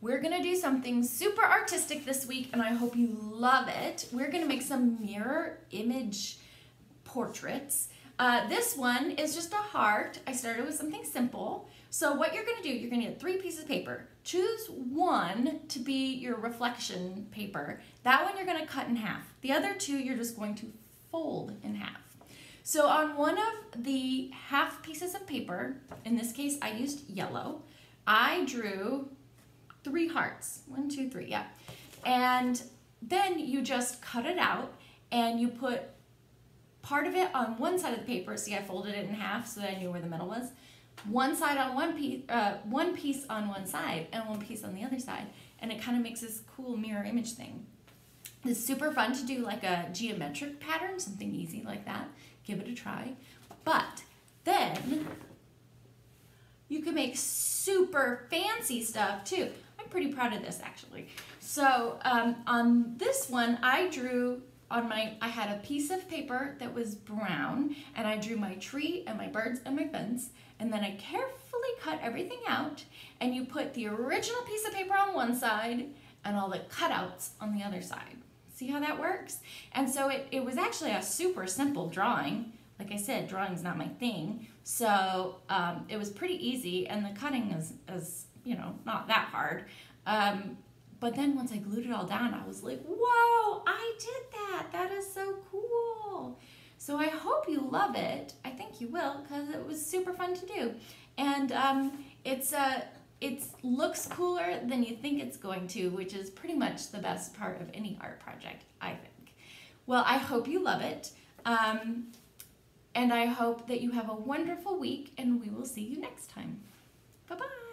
we're gonna do something super artistic this week and I hope you love it. We're gonna make some mirror image portraits. Uh, this one is just a heart. I started with something simple. So what you're gonna do, you're gonna get three pieces of paper. Choose one to be your reflection paper. That one you're gonna cut in half. The other two you're just going to fold in half. So on one of the half pieces of paper, in this case I used yellow, I drew three hearts. One, two, three, yeah. And then you just cut it out and you put part of it on one side of the paper. See, I folded it in half so that I knew where the middle was. One side on one piece, uh, one piece on one side and one piece on the other side. And it kind of makes this cool mirror image thing. It's super fun to do like a geometric pattern, something easy like that. Give it a try. But then you can make super fancy stuff too. I'm pretty proud of this actually. So um, on this one, I drew on my, I had a piece of paper that was brown and I drew my tree and my birds and my fence and then I carefully cut everything out and you put the original piece of paper on one side and all the cutouts on the other side. See how that works? And so it, it was actually a super simple drawing. Like I said, drawing's not my thing. So um, it was pretty easy and the cutting is, is you know, not that hard. Um, but then once I glued it all down, I was like, whoa, I did that. That is so cool. So I hope you love it. I think you will because it was super fun to do. And um, it's uh, it looks cooler than you think it's going to, which is pretty much the best part of any art project, I think. Well, I hope you love it. Um, and I hope that you have a wonderful week and we will see you next time. Bye-bye.